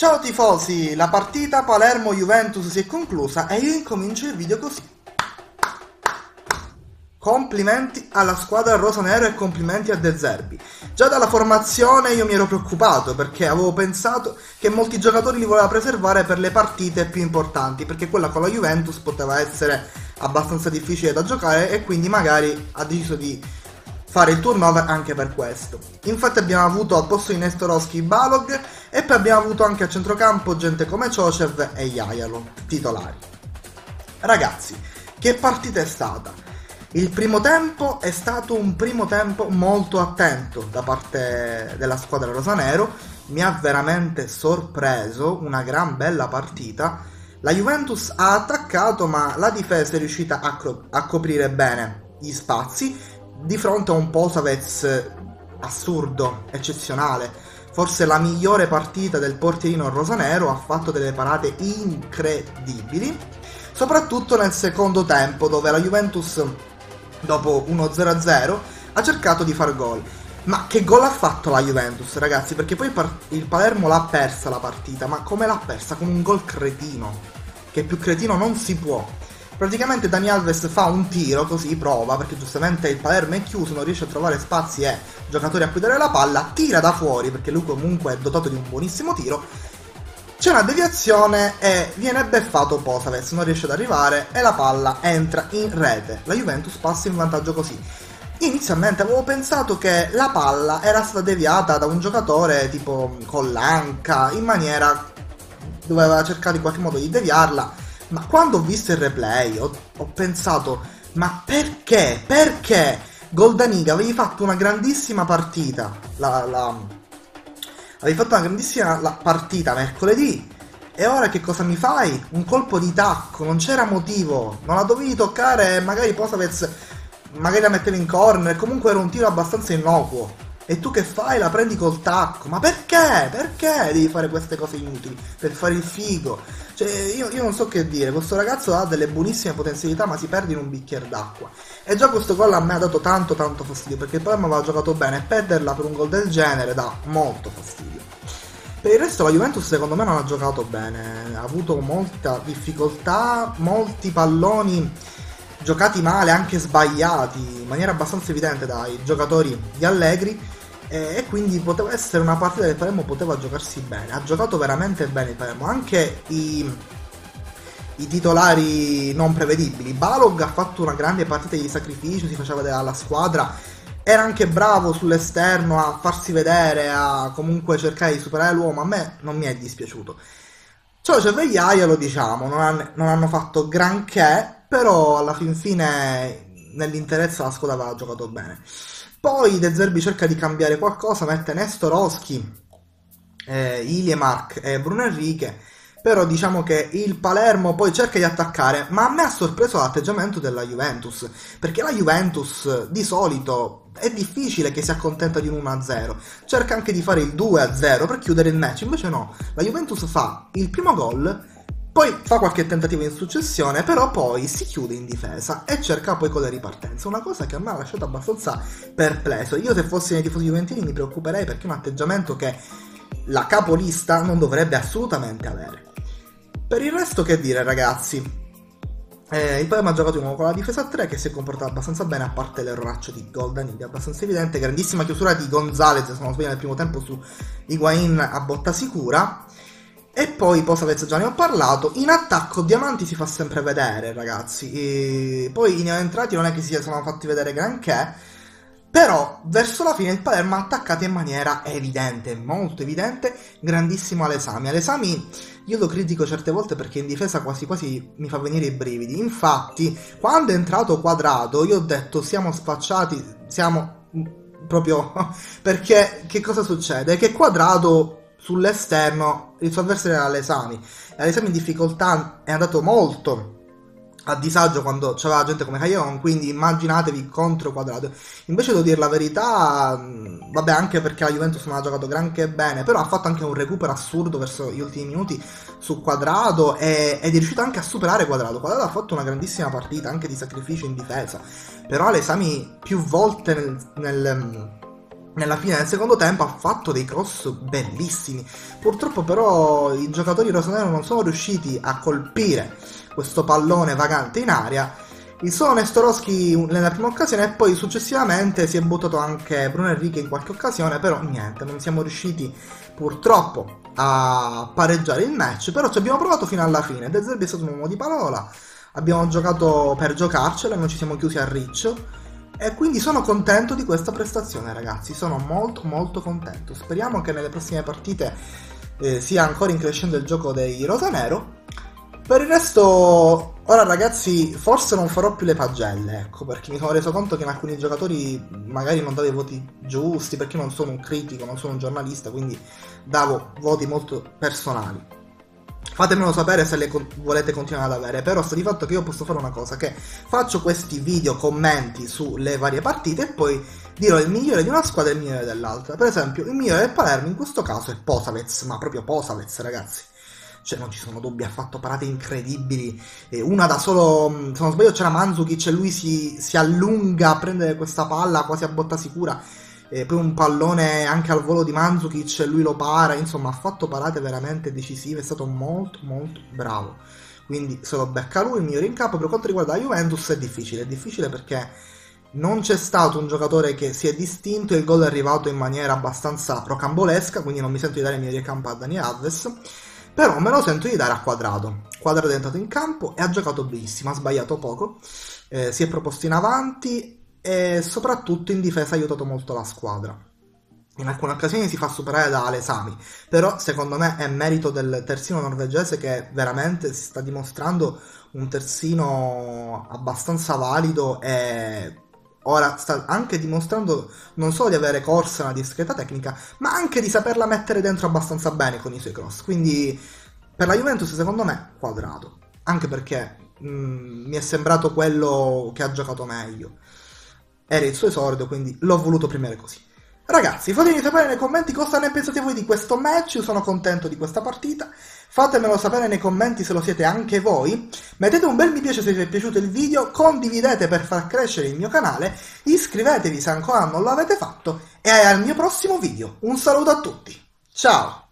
Ciao tifosi, la partita Palermo-Juventus si è conclusa e io incomincio il video così. Complimenti alla squadra rosa-nero e complimenti a De Zerbi. Già dalla formazione io mi ero preoccupato perché avevo pensato che molti giocatori li voleva preservare per le partite più importanti, perché quella con la Juventus poteva essere abbastanza difficile da giocare e quindi magari ha deciso di fare il turnover anche per questo. Infatti abbiamo avuto al posto di Nestorowski Balog e poi abbiamo avuto anche a centrocampo gente come Ciocev e Jajalo, titolari. Ragazzi, che partita è stata? Il primo tempo è stato un primo tempo molto attento da parte della squadra rosanero, mi ha veramente sorpreso, una gran bella partita. La Juventus ha attaccato ma la difesa è riuscita a, co- a coprire bene gli spazi di fronte a un Posavez assurdo, eccezionale. Forse la migliore partita del portierino rosanero, ha fatto delle parate incredibili, soprattutto nel secondo tempo dove la Juventus dopo 1-0-0, ha cercato di far gol. Ma che gol ha fatto la Juventus, ragazzi? Perché poi il Palermo l'ha persa la partita, ma come l'ha persa? Con un gol cretino. Che più cretino non si può. Praticamente Dani Alves fa un tiro, così prova, perché giustamente il Palermo è chiuso, non riesce a trovare spazi e giocatori a cui dare la palla, tira da fuori, perché lui comunque è dotato di un buonissimo tiro, c'è una deviazione e viene beffato Posavez, non riesce ad arrivare e la palla entra in rete. La Juventus passa in vantaggio così. Inizialmente avevo pensato che la palla era stata deviata da un giocatore tipo con l'anca, in maniera doveva cercare in qualche modo di deviarla, ma quando ho visto il replay ho, ho pensato, ma perché? Perché? Goldaniga avevi fatto una grandissima partita, la, la Avevi fatto una grandissima partita mercoledì. E ora che cosa mi fai? Un colpo di tacco, non c'era motivo. Non la dovevi toccare, magari Posavez magari la mettevi in corner, comunque era un tiro abbastanza innocuo. E tu che fai? La prendi col tacco. Ma perché? Perché devi fare queste cose inutili? Per fare il figo. Cioè, io, io, non so che dire. Questo ragazzo ha delle buonissime potenzialità, ma si perde in un bicchiere d'acqua. E già questo gol a me ha dato tanto, tanto fastidio. Perché il Palermo aveva giocato bene e perderla per un gol del genere dà molto fastidio. Per il resto la Juventus secondo me non ha giocato bene. Ha avuto molta difficoltà, molti palloni giocati male, anche sbagliati, in maniera abbastanza evidente dai giocatori di Allegri e quindi poteva essere una partita che Palermo poteva giocarsi bene. Ha giocato veramente bene il Palermo, anche i, i titolari non prevedibili. Balog ha fatto una grande partita di sacrificio, si faceva vedere alla squadra, era anche bravo sull'esterno a farsi vedere, a comunque cercare di superare l'uomo. A me non mi è dispiaciuto. Ciò c'è Vegliaia, lo diciamo, non, han, non hanno fatto granché, però alla fin fine nell'interesse la squadra aveva giocato bene. Poi De Zerbi cerca di cambiare qualcosa, mette Nestorowski, eh, Iliemark e Bruno Enrique. Però diciamo che il Palermo poi cerca di attaccare, ma a me ha sorpreso l'atteggiamento della Juventus, perché la Juventus di solito è difficile che si accontenta di un 1-0, cerca anche di fare il 2-0 per chiudere il match, invece no, la Juventus fa il primo gol poi fa qualche tentativo in successione, però poi si chiude in difesa e cerca poi con le ripartenze. Una cosa che a me ha lasciato abbastanza perplesso. Io se fossi nei tifosi juventini mi preoccuperei perché è un atteggiamento che la capolista non dovrebbe assolutamente avere. Per il resto che dire ragazzi, eh, il Palermo ha giocato di nuovo con la difesa a 3 che si è comportato abbastanza bene, a parte l'erroraccio di Golden, è abbastanza evidente. Grandissima chiusura di Gonzalez, se non sbaglio, nel primo tempo su Higuain a botta sicura. E poi Posavez già ne ho parlato. In attacco Diamanti si fa sempre vedere, ragazzi. E poi in entrati non è che si sono fatti vedere granché. Però verso la fine il Palermo ha attaccato in maniera evidente, molto evidente, grandissimo Alesami. Alesami io lo critico certe volte perché in difesa quasi quasi mi fa venire i brividi. Infatti, quando è entrato quadrato, io ho detto siamo spacciati, siamo proprio perché che cosa succede? Che quadrato sull'esterno il suo avversario era Alesami. Alesami in difficoltà è andato molto a disagio quando c'era gente come Caglion, quindi immaginatevi contro quadrato. Invece devo dire la verità, vabbè anche perché la Juventus non ha giocato granché bene, però ha fatto anche un recupero assurdo verso gli ultimi minuti su quadrato e, ed è riuscito anche a superare quadrato. Quadrato ha fatto una grandissima partita, anche di sacrificio in difesa, però Alesami più volte nel, nel nella fine del secondo tempo ha fatto dei cross bellissimi. Purtroppo però i giocatori rosanero non sono riusciti a colpire questo pallone vagante in aria. Il solo Nestorowski nella prima occasione e poi successivamente si è buttato anche Bruno Enrique in qualche occasione, però niente, non siamo riusciti purtroppo a pareggiare il match, però ci abbiamo provato fino alla fine. De Zerbi è stato un uomo di parola, abbiamo giocato per giocarcela, non ci siamo chiusi a riccio e quindi sono contento di questa prestazione, ragazzi. Sono molto, molto contento. Speriamo che nelle prossime partite eh, sia ancora in crescendo il gioco dei Rosanero. Per il resto, ora ragazzi, forse non farò più le pagelle, ecco, perché mi sono reso conto che in alcuni giocatori magari non davo i voti giusti, perché non sono un critico, non sono un giornalista, quindi davo voti molto personali. Fatemelo sapere se le con- volete continuare ad avere, però sta di fatto che io posso fare una cosa, che faccio questi video commenti sulle varie partite e poi dirò il migliore di una squadra e il migliore dell'altra. Per esempio, il migliore del Palermo in questo caso è Posavez, ma proprio Posavez, ragazzi. Cioè, non ci sono dubbi, ha fatto parate incredibili. E una da solo, mm, se non sbaglio, c'era Manzukic e lui si, si allunga a prendere questa palla quasi a botta sicura e poi un pallone anche al volo di Mandzukic e lui lo para, insomma ha fatto parate veramente decisive, è stato molto molto bravo. Quindi se lo becca lui il migliore in campo, per quanto riguarda la Juventus è difficile, è difficile perché non c'è stato un giocatore che si è distinto e il gol è arrivato in maniera abbastanza rocambolesca, quindi non mi sento di dare il migliore in campo a Dani Alves, però me lo sento di dare a Quadrado. Quadrado è entrato in campo e ha giocato benissimo, ha sbagliato poco, eh, si è proposto in avanti e soprattutto in difesa ha aiutato molto la squadra. In alcune occasioni si fa superare da Alesami, però secondo me è merito del terzino norvegese che veramente si sta dimostrando un terzino abbastanza valido e ora sta anche dimostrando non solo di avere corsa una discreta tecnica, ma anche di saperla mettere dentro abbastanza bene con i suoi cross. Quindi per la Juventus secondo me quadrato, anche perché mh, mm, mi è sembrato quello che ha giocato meglio era il suo esordio, quindi l'ho voluto premiare così. Ragazzi, fatemi sapere nei commenti cosa ne pensate voi di questo match, io sono contento di questa partita, fatemelo sapere nei commenti se lo siete anche voi, mettete un bel mi piace se vi è piaciuto il video, condividete per far crescere il mio canale, iscrivetevi se ancora non l'avete fatto e al mio prossimo video. Un saluto a tutti, ciao!